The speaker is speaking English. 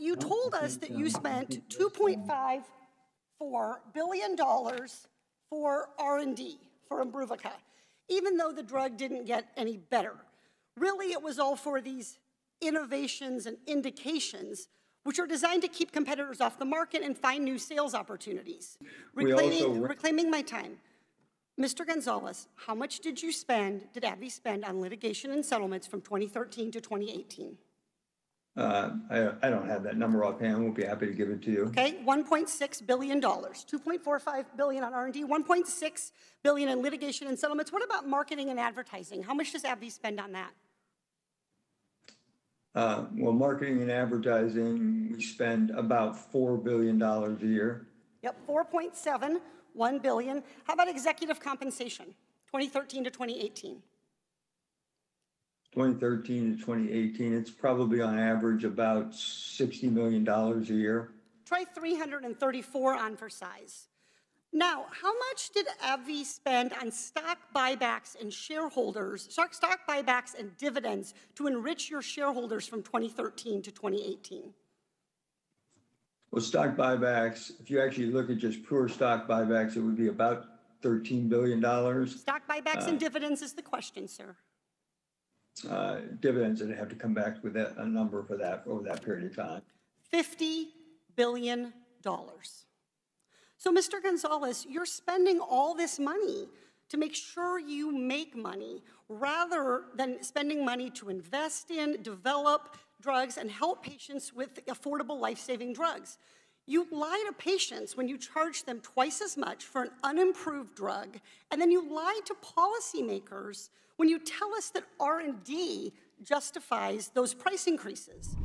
you told us that you spent $2.54 billion for R&D for Imbruvica, even though the drug didn't get any better. Really, it was all for these innovations and indications, which are designed to keep competitors off the market and find new sales opportunities. Reclaiming, reclaiming my time. Mr. Gonzalez, how much did you spend, did AbbVie spend on litigation and settlements from 2013 to 2018? Uh, I, I don't have that number offhand. We'll be happy to give it to you. Okay, $1.6 billion, 2.45 billion on R&D, 1.6 billion in litigation and settlements. What about marketing and advertising? How much does AbbVie spend on that? Uh, well, marketing and advertising, we spend about $4 billion a year. Yep, 4.7, 1 billion. How about executive compensation, 2013 to 2018? 2013 to 2018, it's probably on average about $60 million a year. Try 334 on for size. Now, how much did AbbVie spend on stock buybacks and shareholders, stock, stock buybacks and dividends to enrich your shareholders from 2013 to 2018? Well, stock buybacks, if you actually look at just pure stock buybacks, it would be about $13 billion. Stock buybacks and uh, dividends is the question, sir. Uh, Dividends, I'd have to come back with that, a number for that over that period of time. $50 billion. So, Mr. Gonzalez, you're spending all this money to make sure you make money rather than spending money to invest in, develop drugs, and help patients with affordable life saving drugs. You lie to patients when you charge them twice as much for an unimproved drug, and then you lie to policymakers when you tell us that R&D justifies those price increases.